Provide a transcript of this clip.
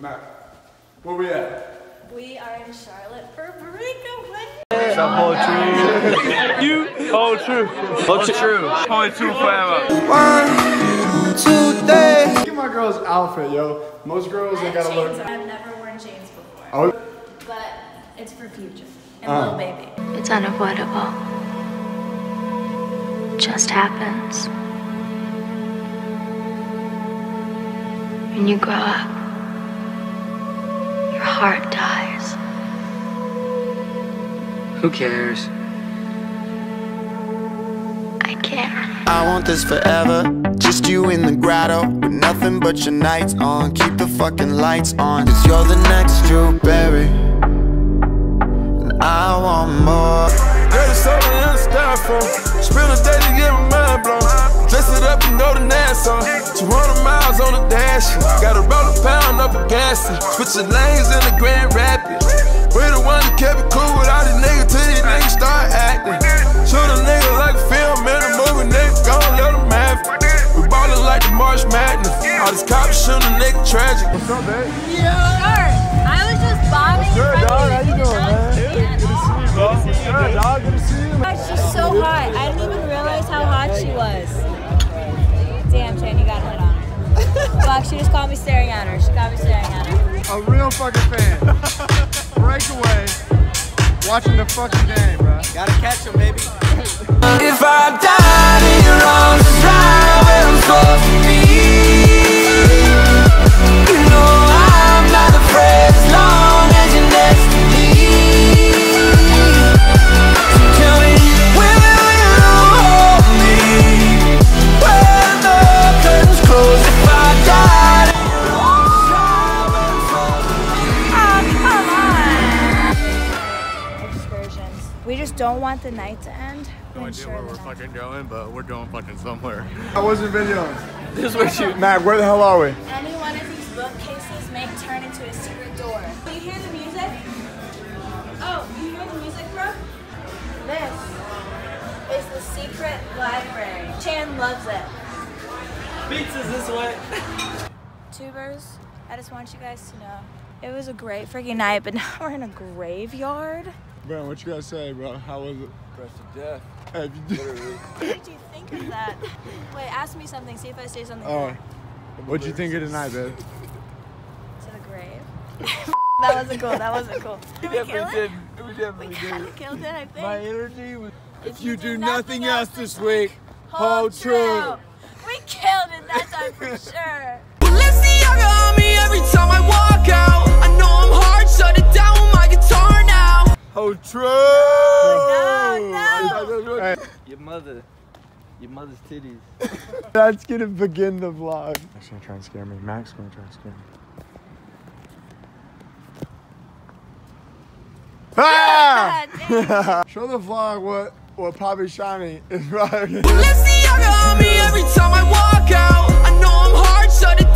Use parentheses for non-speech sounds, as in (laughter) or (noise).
Matt, where we at? We are in Charlotte for Breakaway Wednesday. Some hold true. you hold true. Hold true. Hold true forever. Look at my girl's outfit, yo. Most girls I they gotta chains. look. I've never worn chains before, Oh, but it's for future and Uh. Lil Baby. It's unavoidable. Just happens. When you grow up, your heart dies. Who cares? I care. I want this forever. Just you in the grotto with nothing but your Nikes on. Keep the fucking lights on. Cause you're the next Drew Barry. And I want more. Girl, it's something in the styrofoam. Spend a day to get my mind blown. Dress it up, you know the Nassau. 200 miles on the dash. Got a pound up a gas. Switching lanes in the Grand Rapids. We the one that kept it cool with all these niggas till these niggas start acting. Shoot a nigga like a film in a movie, nigga, gon' let them have it. We ballin' like the March Madness. All these cops shooting a nigga tragic. what's up, babe? I was just bobbing. Good, dog. How you doing, man? Good to see you, bro. Good, dog. Good to see you. She's so hot. I didn't even realize how hot she was. Her. She just caught me staring at her. She got me staring at her. A real fucking fan. (laughs) Breakaway. Watching the fucking game, bro. Gotta catch him, baby. We just don't want the night to end. No idea where we're fucking going, but we're going fucking somewhere. I wasn't videoing. This is where you. Matt, where the hell are we? Any one of these bookcases may turn into a secret door. Do you hear the music? Oh, you hear the music, bro? This is the secret library. Chan loves it. Pizza's this way. Tubers, I just want you guys to know. It was a great freaking night, but (laughs) now we're in a graveyard. Bro, what you gotta say, bro? How was it? Press to death. Hey, if you did- (laughs) What did you think of that? Wait, ask me something. See if I say something. Oh, back. what'd you think of tonight, babe? To the grave. (laughs) that wasn't cool. That wasn't cool. Did we kill it? We definitely We kind of killed it, I think. My energy was. If you do nothing else this week, hold true. We killed it that time for (laughs) sure. Now. True. No, no. Hey, Your mother. Your mother's titties. (laughs) that's gonna begin the vlog. Max gonna try and scare me. Max gonna try and scare me. Ah! (laughs) Show the vlog what what Poppy Shiny is riding. Balenciaga on me every time I walk out. I know I'm hard, shut it